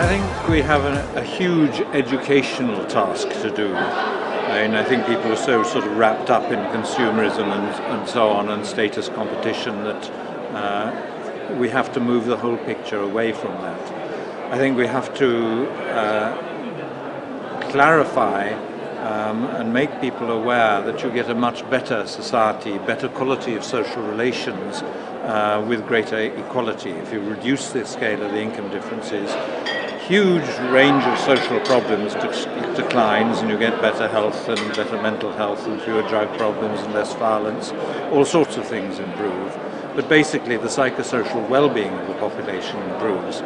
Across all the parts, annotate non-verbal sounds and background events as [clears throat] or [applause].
I think we have a, huge educational task to do. I mean, I think people are so sort of wrapped up in consumerism and, and so on and status competition that uh, we have to move the whole picture away from that. I think we have to uh, clarify um, and make people aware that you get a much better society, better quality of social relations uh, with greater equality. If you reduce the scale of the income differences, huge range of social problems declines and you get better health and better mental health and fewer drug problems and less violence. All sorts of things improve. But basically the psychosocial well-being of the population improves.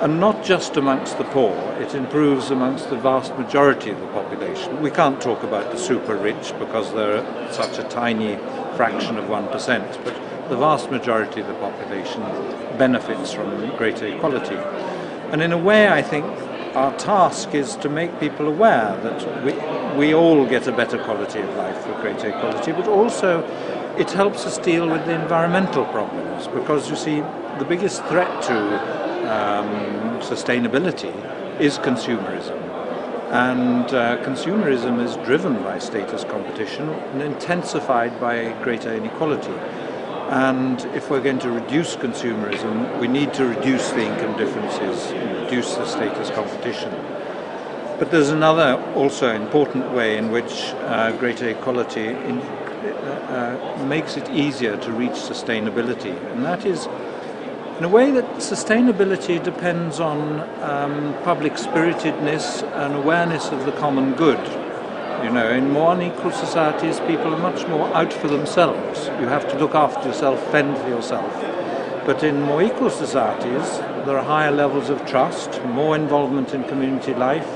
And not just amongst the poor, it improves amongst the vast majority of the population. We can't talk about the super rich because they're such a tiny fraction of 1%, but the vast majority of the population benefits from greater equality. And in a way, I think our task is to make people aware that we, we all get a better quality of life with greater equality, but also it helps us deal with the environmental problems because you see, the biggest threat to um, sustainability is consumerism. And uh, consumerism is driven by status competition and intensified by greater inequality. And if we're going to reduce consumerism, we need to reduce the income differences, and reduce the status competition. But there's another also important way in which uh, greater equality in, uh, uh, makes it easier to reach sustainability, and that is in a way that sustainability depends on um, public spiritedness and awareness of the common good. You know, in more unequal societies, people are much more out for themselves. You have to look after yourself, fend for yourself. But in more equal societies, there are higher levels of trust, more involvement in community life,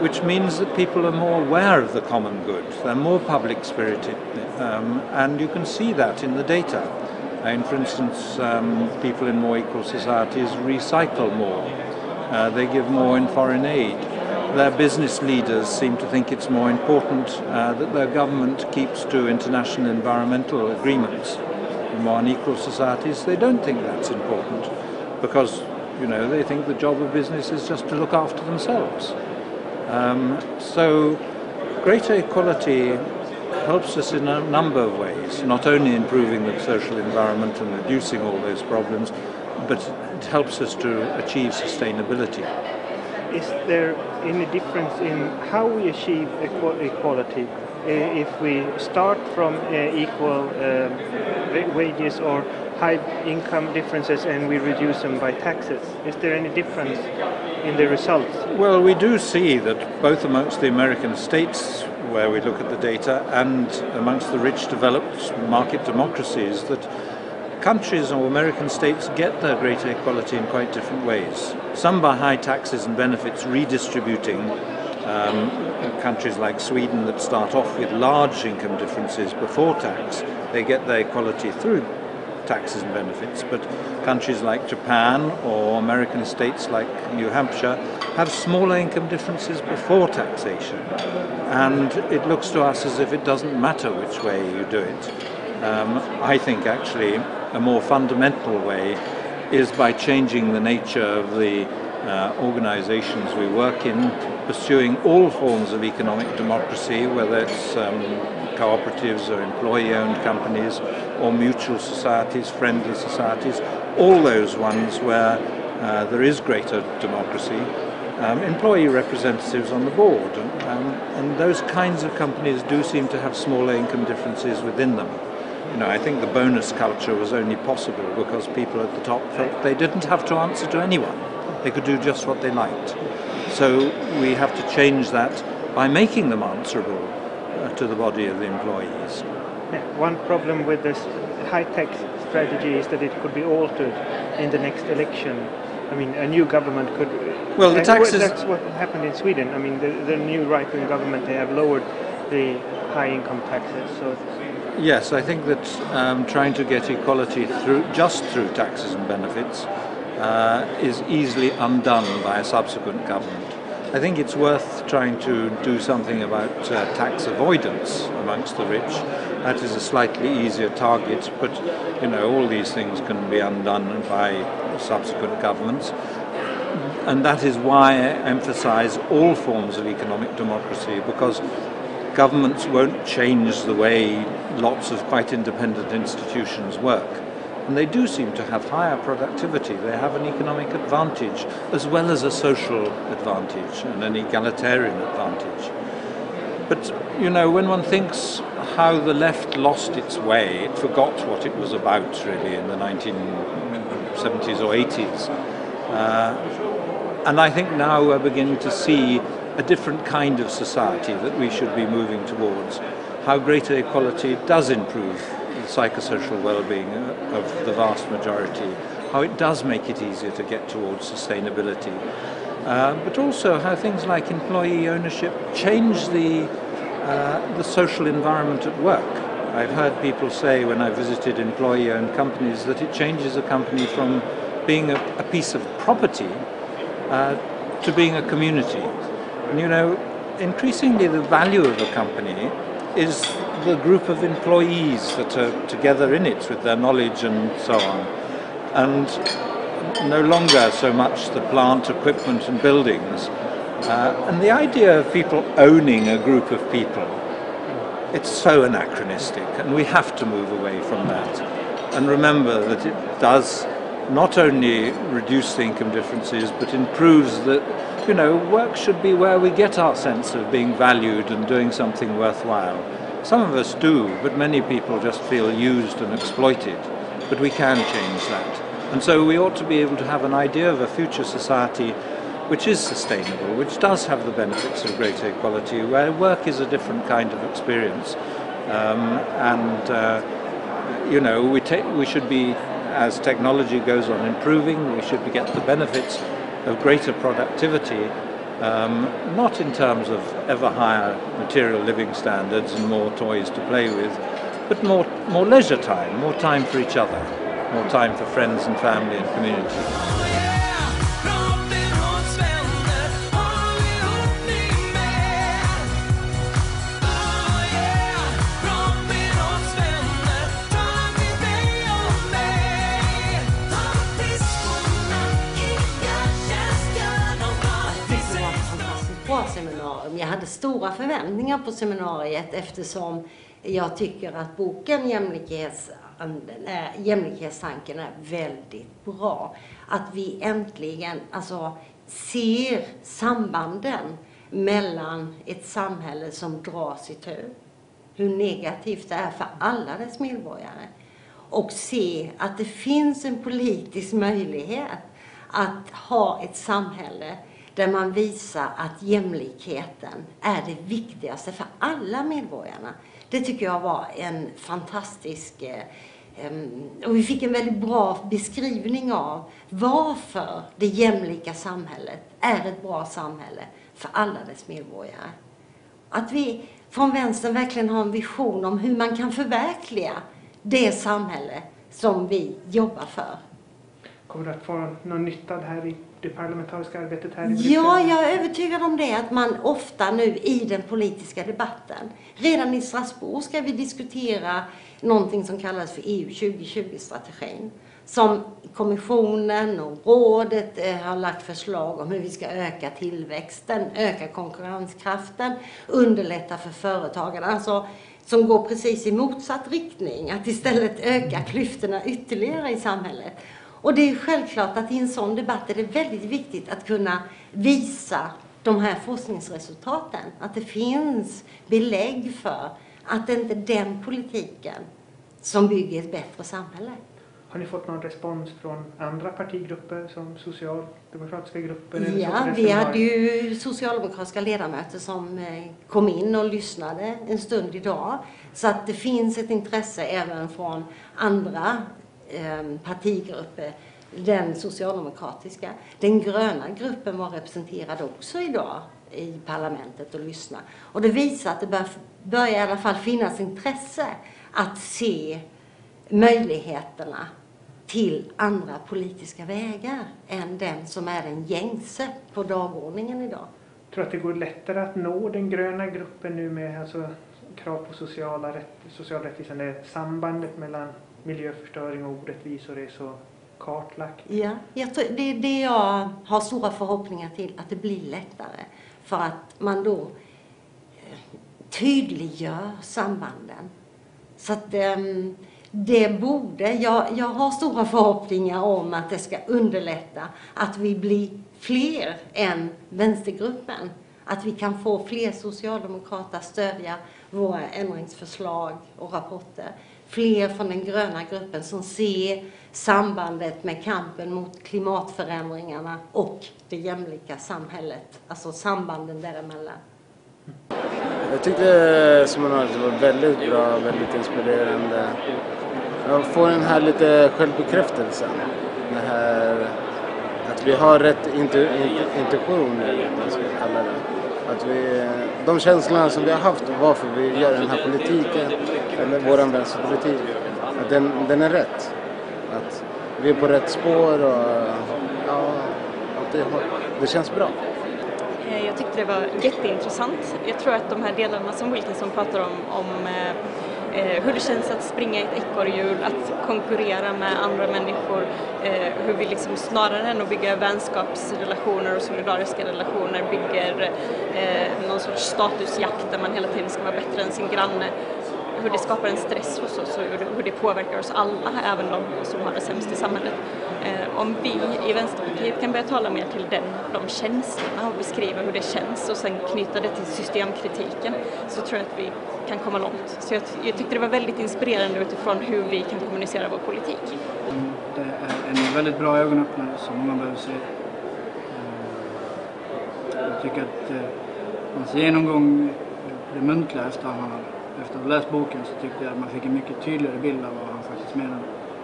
which means that people are more aware of the common good. They're more public spirited, um, and you can see that in the data. And for instance, um, people in more equal societies recycle more. Uh, they give more in foreign aid. Their business leaders seem to think it's more important uh, that their government keeps to international environmental agreements. In more unequal societies, they don't think that's important because, you know, they think the job of business is just to look after themselves. Um, so, greater equality helps us in a number of ways, not only improving the social environment and reducing all those problems, but it helps us to achieve sustainability. Is there any difference in how we achieve equality? If we start from uh, equal um, wages or high income differences and we reduce them by taxes, is there any difference in the results? Well, we do see that both amongst the American states, where we look at the data, and amongst the rich developed market democracies, that countries or American states get their greater equality in quite different ways. Some by high taxes and benefits redistributing. Um, countries like Sweden that start off with large income differences before tax, they get their equality through taxes and benefits. But countries like Japan or American states like New Hampshire have smaller income differences before taxation. And it looks to us as if it doesn't matter which way you do it. Um, I think actually a more fundamental way is by changing the nature of the uh, organizations we work in, pursuing all forms of economic democracy, whether it's um, cooperatives or employee owned companies or mutual societies, friendly societies, all those ones where uh, there is greater democracy. Um, employee representatives on the board, and, um, and those kinds of companies do seem to have smaller income differences within them. You know, I think the bonus culture was only possible because people at the top felt they didn't have to answer to anyone. They could do just what they liked. So we have to change that by making them answerable to the body of the employees. Yeah, One problem with this high-tech strategy is that it could be altered in the next election. I mean, a new government could. Well, the uh, taxes- That's what happened in Sweden. I mean, the, the new right-wing government they have lowered the high-income taxes. So Yes, I think that um, trying to get equality through just through taxes and benefits uh, is easily undone by a subsequent government. I think it's worth trying to do something about uh, tax avoidance amongst the rich. That is a slightly easier target, but you know all these things can be undone by subsequent governments. And that is why I emphasize all forms of economic democracy because governments won't change the way lots of quite independent institutions work. And they do seem to have higher productivity. They have an economic advantage as well as a social advantage and an egalitarian advantage. But, you know, when one thinks how the left lost its way, it forgot what it was about really in the 1970s or 80s. Uh, and I think now we're beginning to see a different kind of society that we should be moving towards. How greater equality does improve the psychosocial well-being uh, of the vast majority. How it does make it easier to get towards sustainability. Uh, but also how things like employee ownership change the, uh, the social environment at work. I've heard people say when I visited employee-owned companies that it changes a company from being a, a piece of property uh, to being a community. And you know, increasingly the value of a company is the group of employees that are together in it with their knowledge and so on. And no longer so much the plant, equipment, and buildings. Uh, and the idea of people owning a group of people, it's so anachronistic, and we have to move away from that. And remember that it does not only reduce the income differences, but improves that, you know, work should be where we get our sense of being valued and doing something worthwhile. Some of us do, but many people just feel used and exploited. But we can change that. And so we ought to be able to have an idea of a future society which is sustainable, which does have the benefits of greater equality, where work is a different kind of experience. Um, and, uh, you know, we, we should be, as technology goes on improving, we should get the benefits of greater productivity, um, not in terms of ever higher material living standards and more toys to play with, but more, more leisure time, more time for each other, more time for friends and family and community. Seminarium. Jag hade stora förväntningar på seminariet eftersom jag tycker att boken Jämlikhets, äh, Jämlikhetstanken är väldigt bra. Att vi äntligen alltså, ser sambanden mellan ett samhälle som dras i tur, hur negativt det är för alla dess medborgare och se att det finns en politisk möjlighet att ha ett samhälle där man visar att jämlikheten är det viktigaste för alla medborgarna. Det tycker jag var en fantastisk eh, och vi fick en väldigt bra beskrivning av varför det jämlika samhället är ett bra samhälle för alla dess medborgare. Att vi från vänstern verkligen har en vision om hur man kan förverkliga det samhälle som vi jobbar för. kommer du att få någon nytta här i det parlamentariska arbetet här i Bryssel? Ja, jag är övertygad om det, att man ofta nu i den politiska debatten, redan i Strasbourg ska vi diskutera någonting som kallas för EU 2020-strategin. Som kommissionen och rådet eh, har lagt förslag om hur vi ska öka tillväxten, öka konkurrenskraften, underlätta för företagarna. Alltså, som går precis i motsatt riktning, att istället öka klyftorna ytterligare i samhället. Och det är självklart att i en sån debatt är det väldigt viktigt att kunna visa de här forskningsresultaten. Att det finns belägg för att det inte är den politiken som bygger ett bättre samhälle. Har ni fått någon respons från andra partigrupper som socialdemokratiska gruppen? Ja, vi hade ju socialdemokratiska ledamöter som eh, kom in och lyssnade en stund idag. Så att det finns ett intresse även från andra Eh, partigrupper den socialdemokratiska. Den gröna gruppen var representerad också idag i parlamentet och lyssna. Och det visar att det bör, börjar i alla fall finnas intresse att se möjligheterna till andra politiska vägar än den som är den gängse på dagordningen idag. Jag tror att det går lättare att nå den gröna gruppen nu med alltså, krav på sociala rätt, social rättvisa sambandet mellan miljöförstöring och orättvisor är så kartlagt. Ja, jag tror, det är det jag har stora förhoppningar till, att det blir lättare. För att man då eh, tydliggör sambanden. Så att um, det borde, jag, jag har stora förhoppningar om att det ska underlätta att vi blir fler än vänstergruppen. Att vi kan få fler socialdemokrater att stödja våra ändringsförslag och rapporter. Fler från den gröna gruppen som ser sambandet med kampen mot klimatförändringarna och det jämlika samhället. Alltså sambanden däremellan. Jag tyckte eh, seminariet var väldigt bra, väldigt inspirerande. Jag får den här lite självbekräftelsen. Det här att vi har rätt intuition, eller vad man ska kalla det. Att vi, de känslorna som vi har haft och varför vi gör den här politiken, eller vår vänsterpolitik, att den, den är rätt. Att vi är på rätt spår och ja, att det, det känns bra. Eh, jag tyckte det var jätteintressant. Jag tror att de här delarna som Wilkinson pratar om, om eh, eh, hur det känns att springa i ett ekorrhjul, att konkurrera med andra människor, eh, hur vi liksom snarare än att bygga vänskapsrelationer och solidariska relationer bygger eh, någon sorts statusjakt där man hela tiden ska vara bättre än sin granne hur det skapar en stress hos oss och hur det påverkar oss alla, även de som har det sämst i samhället. Eh, om vi i Vänsterpartiet kan börja tala mer till den, de känslorna och beskriva hur det känns och sen knyta det till systemkritiken så tror jag att vi kan komma långt. Så jag, jag tyckte det var väldigt inspirerande utifrån hur vi kan kommunicera vår politik. Det är en väldigt bra ögonöppnare som många behöver se. Eh, jag tycker att eh, hans genomgång, eh, det muntliga efterhand efter att ha läst boken så tyckte jag att man fick en mycket tydligare bild av vad han faktiskt menade.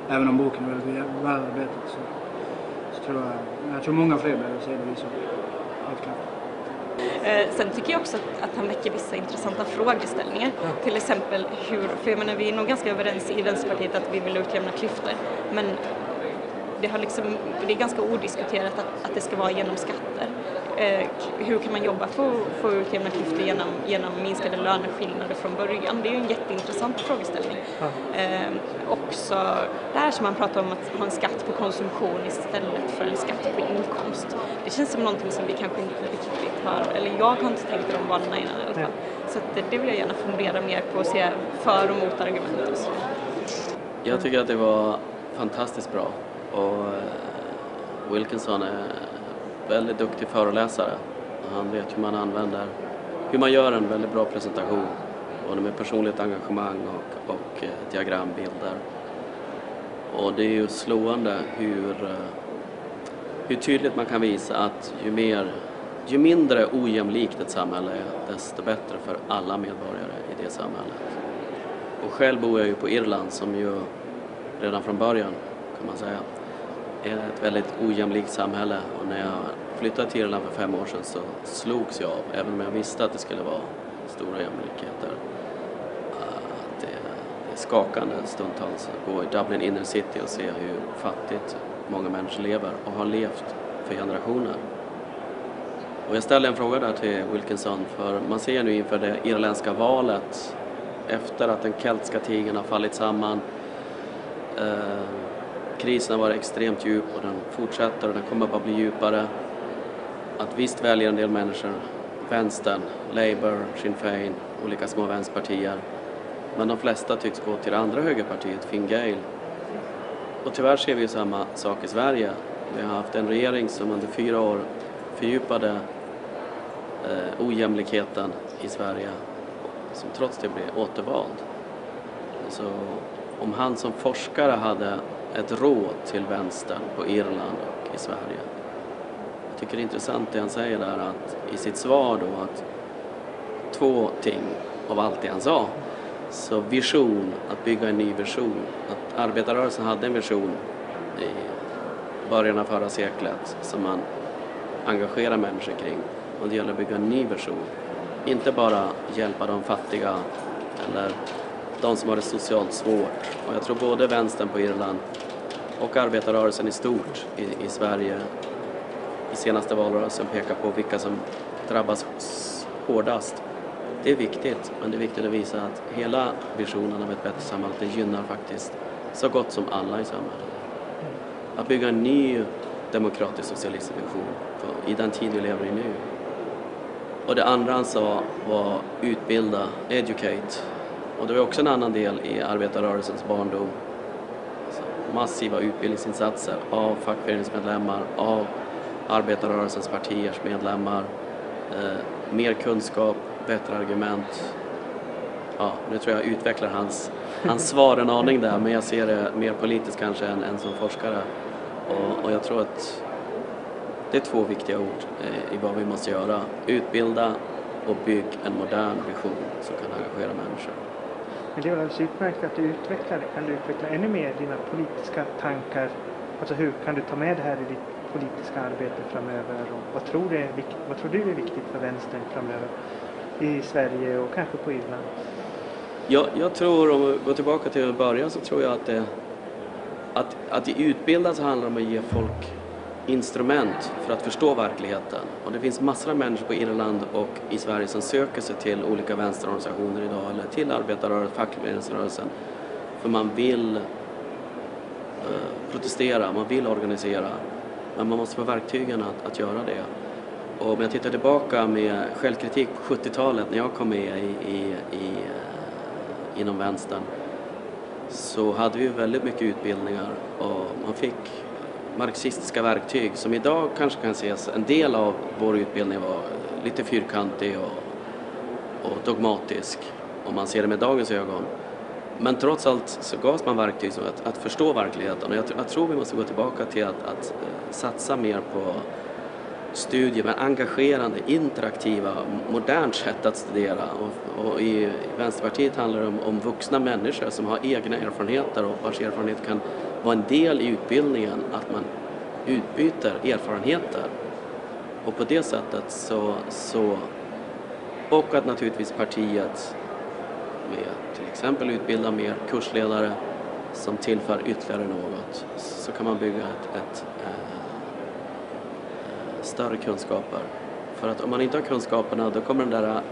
Även om boken är väldigt välarbetad så, så tror jag, jag tror många fler behöver se det så. Helt klart. Eh, sen tycker jag också att, att, han väcker vissa intressanta frågeställningar. Ja. Till exempel hur, för jag menar vi är nog ganska överens i Vänsterpartiet att vi vill utjämna klyftor. Men det, har liksom, det är ganska odiskuterat att, att det ska vara genom skatter hur kan man jobba för att få ut jämna klyftor genom, genom minskade löneskillnader från början? Det är ju en jätteintressant frågeställning. Ja. Eh, också det här som man pratar om att ha en skatt på konsumtion istället för en skatt på inkomst. Det känns som någonting som vi kanske inte riktigt har, eller jag har inte tänkt i de banorna innan i alla fall. Ja. Så det, det vill jag gärna fundera mer på och se för och motargument och så. Jag tycker att det var fantastiskt bra och eh, Wilkinson är väldigt duktig föreläsare. Han vet hur man använder, hur man gör en väldigt bra presentation. Både med personligt engagemang och, och eh, diagrambilder. Och det är ju slående hur, eh, hur tydligt man kan visa att ju, mer, ju mindre ojämlikt ett samhälle är, desto bättre för alla medborgare i det samhället. Och själv bor jag ju på Irland som ju redan från början, kan man säga, är ett väldigt ojämlikt samhälle och när jag flyttade till Irland för fem år sedan så slogs jag av, även om jag visste att det skulle vara stora jämlikheter, att det, det är skakande stundtals att gå i Dublin inner city och se hur fattigt många människor lever och har levt för generationer. Och jag ställde en fråga där till Wilkinson för man ser nu inför det irländska valet efter att den keltiska tigern har fallit samman eh, krisen har varit extremt djup och den fortsätter och den kommer bara bli djupare. Att visst väljer en del människor vänstern, Labour, Sinn Féin, olika små vänsterpartier. Men de flesta tycks gå till det andra högerpartiet, Finn Gael. Och tyvärr ser vi ju samma sak i Sverige. Vi har haft en regering som under fyra år fördjupade eh, ojämlikheten i Sverige som trots det blev återvald. Så om han som forskare hade ett råd till vänstern på Irland och i Sverige. Jag tycker det är intressant det han säger där att i sitt svar då att två ting av allt det han sa. Så vision, att bygga en ny vision. Att arbetarrörelsen hade en vision i början av förra seklet som man engagerar människor kring. Och det gäller att bygga en ny version. Inte bara hjälpa de fattiga eller de som har det socialt svårt. Och jag tror både vänstern på Irland och arbetarrörelsen i stort i, i Sverige i senaste valrörelsen pekar på vilka som drabbas hårdast. Det är viktigt, men det är viktigt att visa att hela visionen av ett bättre samhälle, det gynnar faktiskt så gott som alla i samhället. Att bygga en ny demokratisk socialistisk vision i den tid vi lever i nu. Och det andra han sa var utbilda, educate. Och det var också en annan del i arbetarrörelsens barndom. Alltså massiva utbildningsinsatser av fackföreningsmedlemmar, av arbetarrörelsens partiers medlemmar. Eh, mer kunskap, bättre argument. Ja, nu tror jag utvecklar hans, hans svar en aning där, men jag ser det mer politiskt kanske än, än som forskare. Och, och, jag tror att det är två viktiga ord eh, i vad vi måste göra. Utbilda och bygg en modern vision som kan engagera människor. Men det är väl alldeles utmärkt att du utvecklar det. Kan du utveckla ännu mer dina politiska tankar? Alltså hur kan du ta med det här i ditt politiska arbete framöver? Och vad, tror du är viktigt, vad tror du är viktigt för vänstern framöver i Sverige och kanske på Irland? Jag, jag tror, om vi går tillbaka till början, så tror jag att det, att, att i utbildas så handlar om att ge folk instrument för att förstå verkligheten. Och det finns massor av människor på Irland och i Sverige som söker sig till olika vänsterorganisationer idag eller till arbetarrörelsen, fackföreningsrörelsen. För man vill eh, protestera, man vill organisera. Men man måste få verktygen att, att göra det. Och om jag tittar tillbaka med självkritik på 70-talet när jag kom med i, i, i, eh, inom vänstern så hade vi väldigt mycket utbildningar och man fick marxistiska verktyg som idag kanske kan ses, en del av vår utbildning var lite fyrkantig och, och dogmatisk om man ser det med dagens ögon. Men trots allt så gavs man verktyg som att, att förstå verkligheten och jag, jag, tror vi måste gå tillbaka till att, att eh, satsa mer på studier med engagerande, interaktiva, modernt sätt att studera. Och, och i Vänsterpartiet handlar det om, om, vuxna människor som har egna erfarenheter och vars erfarenhet kan vara en del i utbildningen, att man utbyter erfarenheter. Och på det sättet så, så och att naturligtvis partiet med till exempel utbilda mer kursledare som tillför ytterligare något så kan man bygga ett, ett eh, större kunskaper. För att om man inte har kunskaperna då kommer den där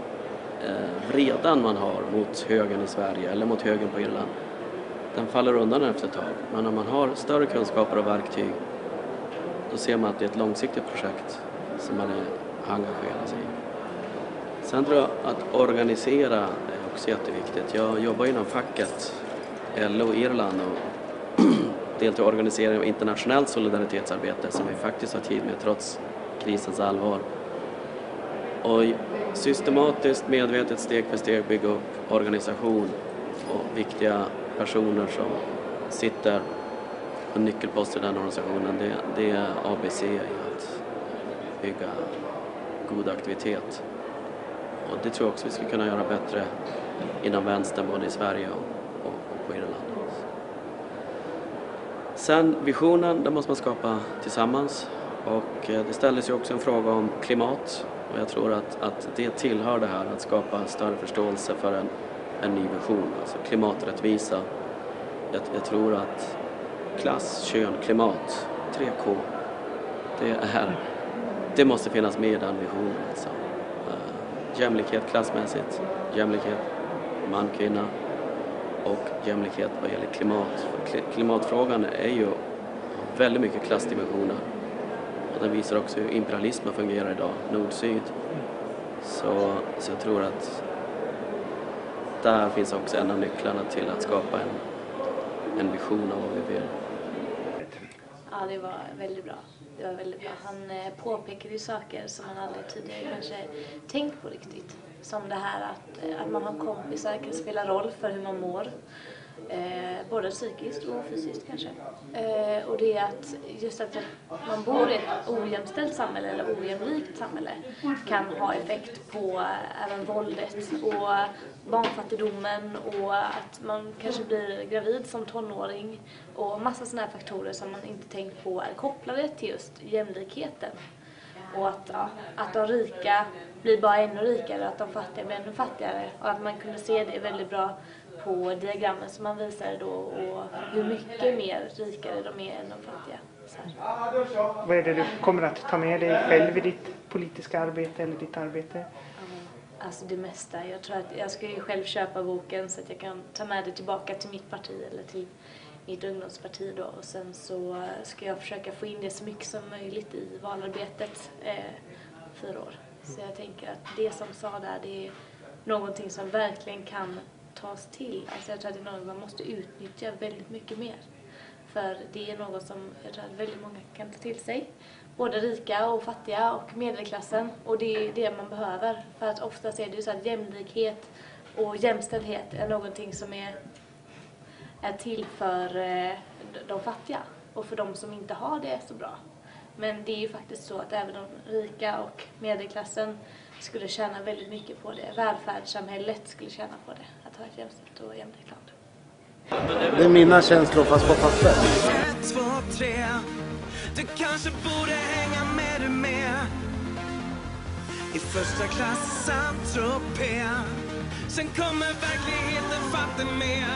eh, vredan man har mot högern i Sverige eller mot högern på Irland, den faller undan efter ett tag. Men om man har större kunskaper och verktyg då ser man att det är ett långsiktigt projekt som man är engagerad sig i. Sen tror jag att organisera är också jätteviktigt. Jag jobbar inom facket, LO Irland och [clears throat] deltar i organisering av internationellt solidaritetsarbete som vi faktiskt har tid med trots krisens allvar. Och systematiskt, medvetet, steg för steg bygga upp organisation och viktiga personer som sitter på nyckelposter i den organisationen. Det, det är ABC i att bygga god aktivitet. Och det tror jag också vi skulle kunna göra bättre inom vänstern både i Sverige och, och, och på Irland. Sen visionen, den måste man skapa tillsammans och eh, det ställdes ju också en fråga om klimat och jag tror att, att det tillhör det här att skapa större förståelse för en, en ny vision, alltså klimaträttvisa. Jag, jag tror att klass, kön, klimat, 3K, det, är, det måste finnas med i den visionen. Alltså. Uh, jämlikhet klassmässigt, jämlikhet man, kvinna och jämlikhet vad gäller klimat. För klimatfrågan är ju väldigt mycket klassdimensioner. Och den visar också hur imperialismen fungerar idag, nord-syd. Så, så jag tror att där finns också en av nycklarna till att skapa en, en vision av vad vi vill. Ja, det var väldigt bra. Det var väldigt bra. Han eh, påpekade ju saker som man aldrig tidigare kanske tänkt på riktigt. Som det här att, eh, att man har kompisar kan spela roll för hur man mår. Eh, både psykiskt och fysiskt kanske. Eh, och det är att just att man bor i ett ojämställt samhälle eller ojämlikt samhälle kan ha effekt på eh, även våldet och barnfattigdomen och att man kanske blir gravid som tonåring och massa sådana här faktorer som man inte tänkt på är kopplade till just jämlikheten. Och att, ja, att de rika blir bara ännu rikare och att de fattiga blir ännu fattigare och att man kunde se det väldigt bra på diagrammen som man visade då och hur mycket mer rikare de är än de fattiga. Vad är det du kommer att ta med dig själv i ditt politiska arbete eller ditt arbete? Alltså det mesta. Jag tror att jag ska ju själv köpa boken så att jag kan ta med det tillbaka till mitt parti eller till mitt ungdomsparti då och sen så ska jag försöka få in det så mycket som möjligt i valarbetet eh, fyra år. Så jag tänker att det som sa där det är någonting som verkligen kan tas till. Alltså jag tror att det är något man måste utnyttja väldigt mycket mer. För det är något som jag tror att väldigt många kan ta till sig. Både rika och fattiga och medelklassen. Och det är det man behöver. För att oftast är det ju så att jämlikhet och jämställdhet är någonting som är, är till för eh, de fattiga och för de som inte har det så bra. Men det är ju faktiskt så att även de rika och medelklassen skulle tjäna väldigt mycket på det. Välfärdssamhället skulle tjäna på det, ha ett jämställt och jämlikt land. Det är mina känslor fast på papper. Ett, två, tre Du kanske borde hänga med du med I första klass Saint-Tropez Sen kommer verkligheten fatta med